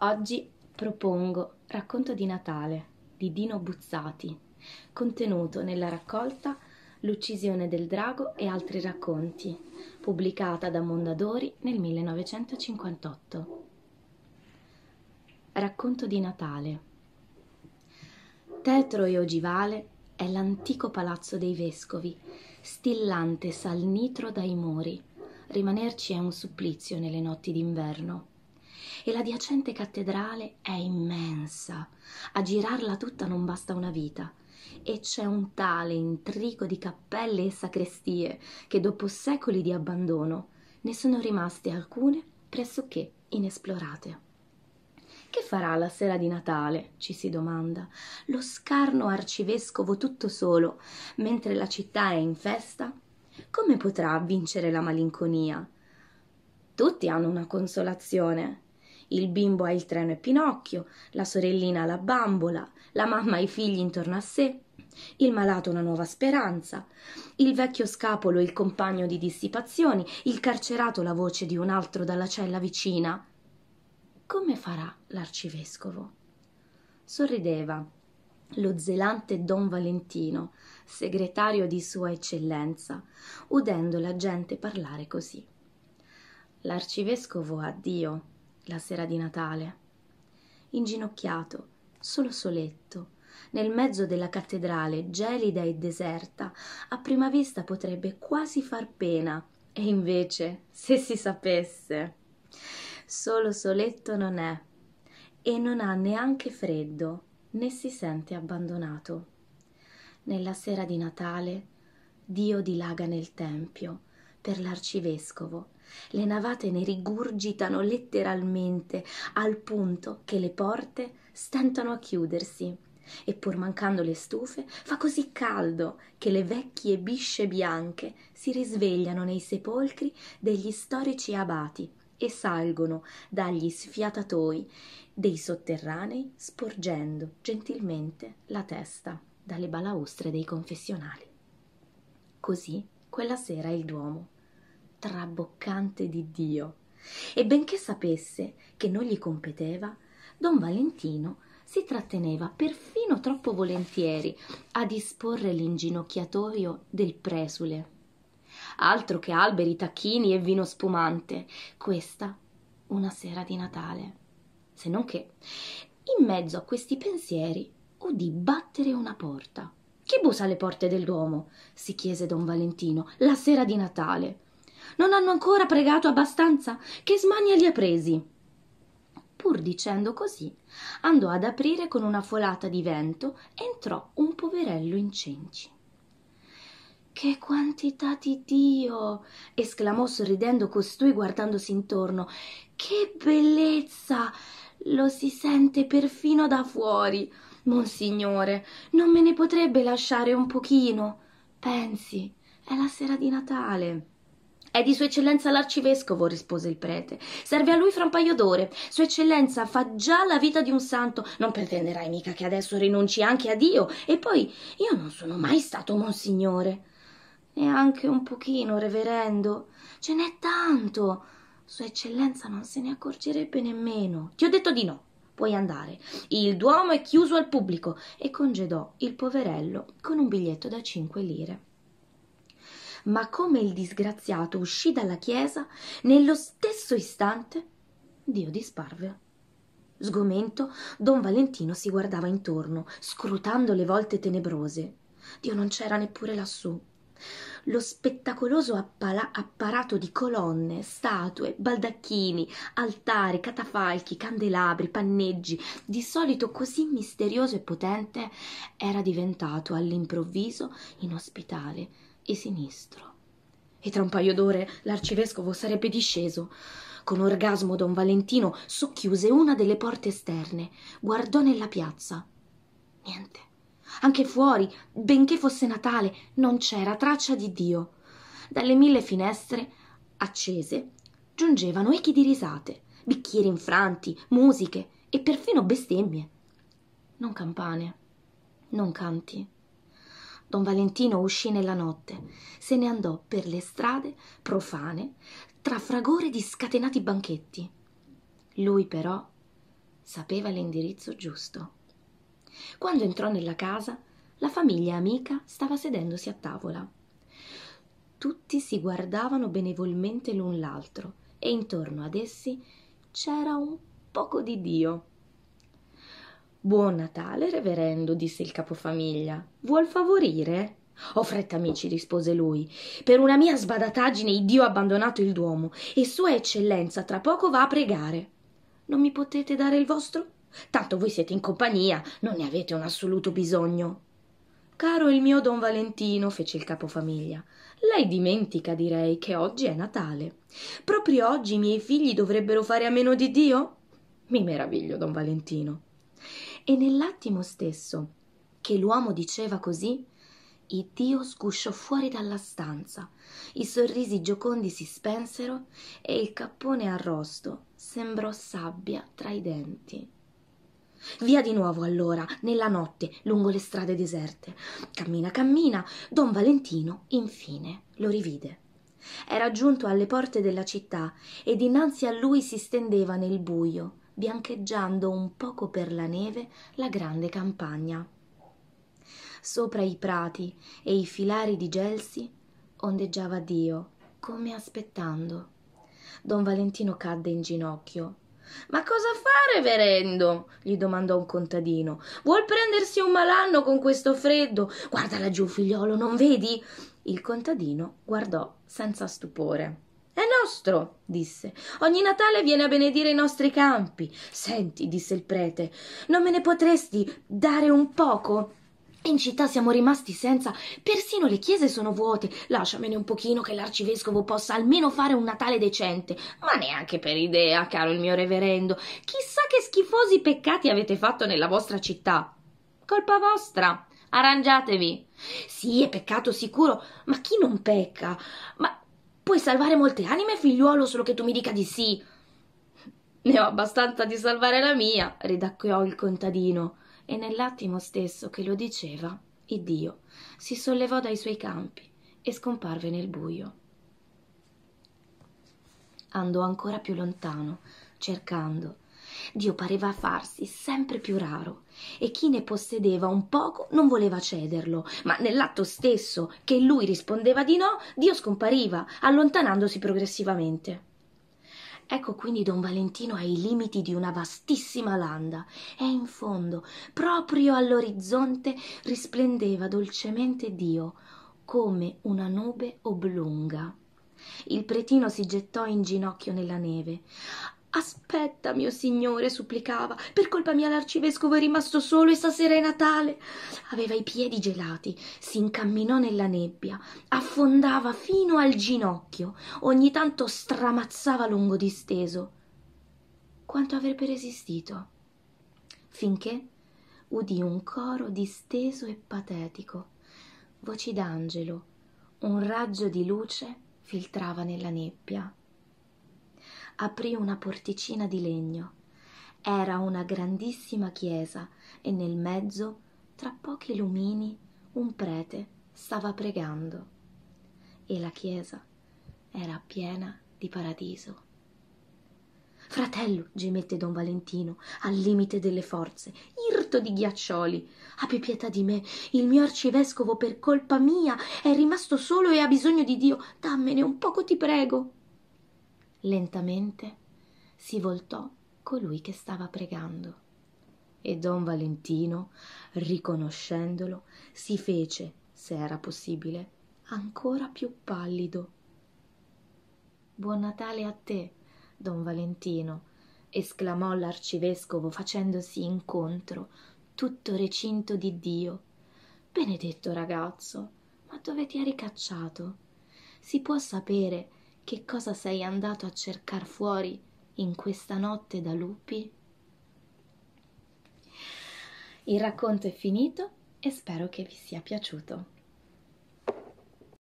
Oggi propongo Racconto di Natale di Dino Buzzati, contenuto nella raccolta L'uccisione del drago e altri racconti, pubblicata da Mondadori nel 1958. Racconto di Natale. Tetro e ogivale è l'antico palazzo dei vescovi, stillante sal nitro dai muri. Rimanerci è un supplizio nelle notti d'inverno e l'adiacente cattedrale è immensa. A girarla tutta non basta una vita. E c'è un tale intrico di cappelle e sacrestie che dopo secoli di abbandono ne sono rimaste alcune pressoché inesplorate. Che farà la sera di Natale? ci si domanda. Lo scarno arcivescovo tutto solo, mentre la città è in festa? Come potrà vincere la malinconia? Tutti hanno una consolazione, il bimbo ha il treno e Pinocchio, la sorellina la bambola, la mamma ha i figli intorno a sé, il malato una nuova speranza, il vecchio scapolo il compagno di dissipazioni, il carcerato la voce di un altro dalla cella vicina. Come farà l'arcivescovo? Sorrideva lo zelante Don Valentino, segretario di Sua Eccellenza, udendo la gente parlare così. L'arcivescovo ha Dio la sera di Natale. Inginocchiato, solo soletto, nel mezzo della cattedrale gelida e deserta, a prima vista potrebbe quasi far pena, e invece, se si sapesse. Solo soletto non è, e non ha neanche freddo, né si sente abbandonato. Nella sera di Natale Dio dilaga nel tempio per l'arcivescovo le navate ne rigurgitano letteralmente al punto che le porte stentano a chiudersi e pur mancando le stufe fa così caldo che le vecchie bisce bianche si risvegliano nei sepolcri degli storici abati e salgono dagli sfiatatoi dei sotterranei sporgendo gentilmente la testa dalle balaustre dei confessionali. Così quella sera il Duomo traboccante di Dio. E benché sapesse che non gli competeva, don Valentino si tratteneva perfino troppo volentieri a disporre l'inginocchiatoio del presule. Altro che alberi, tacchini e vino spumante, questa una sera di Natale. Se non che, in mezzo a questi pensieri, udì battere una porta. Chi bussa alle porte del Duomo? si chiese don Valentino, la sera di Natale. Non hanno ancora pregato abbastanza? Che smania li ha presi? Pur dicendo così, andò ad aprire con una folata di vento e entrò un poverello in cenci. Che quantità di Dio! esclamò sorridendo costui guardandosi intorno. Che bellezza! Lo si sente perfino da fuori. Monsignore, non me ne potrebbe lasciare un pochino? Pensi, è la sera di Natale. È di Sua Eccellenza l'Arcivescovo, rispose il prete. Serve a lui fra un paio d'ore. Sua Eccellenza fa già la vita di un santo. Non pretenderai mica che adesso rinunci anche a Dio. E poi io non sono mai stato monsignore. Neanche un pochino, reverendo. Ce n'è tanto. Sua Eccellenza non se ne accorgerebbe nemmeno. Ti ho detto di no. Puoi andare. Il Duomo è chiuso al pubblico. E congedò il poverello con un biglietto da cinque lire ma come il disgraziato uscì dalla chiesa, nello stesso istante Dio disparve. Sgomento, don Valentino si guardava intorno, scrutando le volte tenebrose. Dio non c'era neppure lassù. Lo spettacoloso appala- apparato di colonne, statue, baldacchini, altari, catafalchi, candelabri, panneggi, di solito così misterioso e potente, era diventato all'improvviso inospitale e sinistro. E tra un paio d'ore l'arcivescovo sarebbe disceso. Con orgasmo don Valentino socchiuse una delle porte esterne, guardò nella piazza. Niente. Anche fuori, benché fosse Natale, non c'era traccia di Dio. Dalle mille finestre, accese, giungevano echi di risate, bicchieri infranti, musiche e perfino bestemmie. Non campane, non canti. Don Valentino uscì nella notte, se ne andò per le strade profane, tra fragore di scatenati banchetti. Lui però sapeva l'indirizzo giusto. Quando entrò nella casa, la famiglia amica stava sedendosi a tavola. Tutti si guardavano benevolmente l'un l'altro e intorno ad essi c'era un poco di Dio. Buon Natale, reverendo, disse il capofamiglia. Vuol favorire? Ho fretta, amici, rispose lui. Per una mia sbadataggine Dio ha abbandonato il Duomo e Sua Eccellenza tra poco va a pregare. Non mi potete dare il vostro? Tanto voi siete in compagnia, non ne avete un assoluto bisogno. Caro il mio Don Valentino, fece il capofamiglia, lei dimentica, direi, che oggi è Natale. Proprio oggi i miei figli dovrebbero fare a meno di Dio? Mi meraviglio, Don Valentino. E nell'attimo stesso che l'uomo diceva così, il Dio sgusciò fuori dalla stanza, i sorrisi giocondi si spensero e il cappone arrosto sembrò sabbia tra i denti. Via di nuovo allora, nella notte, lungo le strade deserte. Cammina, cammina. Don Valentino, infine, lo rivide. Era giunto alle porte della città e dinanzi a lui si stendeva nel buio, biancheggiando un poco per la neve la grande campagna. Sopra i prati e i filari di gelsi ondeggiava Dio, come aspettando. Don Valentino cadde in ginocchio ma cosa fa, reverendo? gli domandò un contadino. Vuol prendersi un malanno con questo freddo? Guarda laggiù, figliolo, non vedi? Il contadino guardò senza stupore. È nostro, disse. Ogni Natale viene a benedire i nostri campi. Senti, disse il prete, non me ne potresti dare un poco? In città siamo rimasti senza, persino le chiese sono vuote. Lasciamene un pochino che l'arcivescovo possa almeno fare un Natale decente. Ma neanche per idea, caro il mio reverendo. Chissà che schifosi peccati avete fatto nella vostra città. Colpa vostra. Arrangiatevi. Sì, è peccato sicuro, ma chi non pecca? Ma puoi salvare molte anime, figliuolo, solo che tu mi dica di sì. Ne ho abbastanza di salvare la mia, ridacchiò il contadino e nell'attimo stesso che lo diceva, Iddio si sollevò dai suoi campi e scomparve nel buio. Andò ancora più lontano, cercando. Dio pareva farsi sempre più raro e chi ne possedeva un poco non voleva cederlo, ma nell'atto stesso che lui rispondeva di no, Dio scompariva, allontanandosi progressivamente. Ecco quindi don Valentino ai limiti di una vastissima landa e in fondo, proprio all'orizzonte, risplendeva dolcemente Dio, come una nube oblunga. Il pretino si gettò in ginocchio nella neve. Aspetta, mio signore, supplicava. Per colpa mia l'arcivescovo è rimasto solo e stasera è Natale. Aveva i piedi gelati, si incamminò nella nebbia, affondava fino al ginocchio, ogni tanto stramazzava lungo disteso. Quanto avrebbe resistito? Finché udì un coro disteso e patetico, voci d'angelo, un raggio di luce filtrava nella nebbia aprì una porticina di legno. Era una grandissima chiesa e nel mezzo, tra pochi lumini, un prete stava pregando. E la chiesa era piena di paradiso. Fratello, gemette don Valentino, al limite delle forze, irto di ghiaccioli, abbi pietà di me, il mio arcivescovo per colpa mia è rimasto solo e ha bisogno di Dio, dammene un poco ti prego. Lentamente si voltò colui che stava pregando e don Valentino, riconoscendolo, si fece, se era possibile, ancora più pallido. Buon Natale a te, don Valentino, esclamò l'arcivescovo facendosi incontro, tutto recinto di Dio. Benedetto ragazzo, ma dove ti hai ricacciato? Si può sapere che cosa sei andato a cercar fuori in questa notte da lupi? Il racconto è finito e spero che vi sia piaciuto.